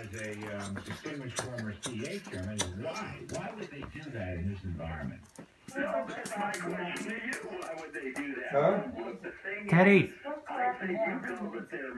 as a um, distinguished former CA chairman is why? Why would they do that in this environment? No, that's my question to you. Why would they do that? Huh? Look, the thing Teddy. is, I think you know that they're.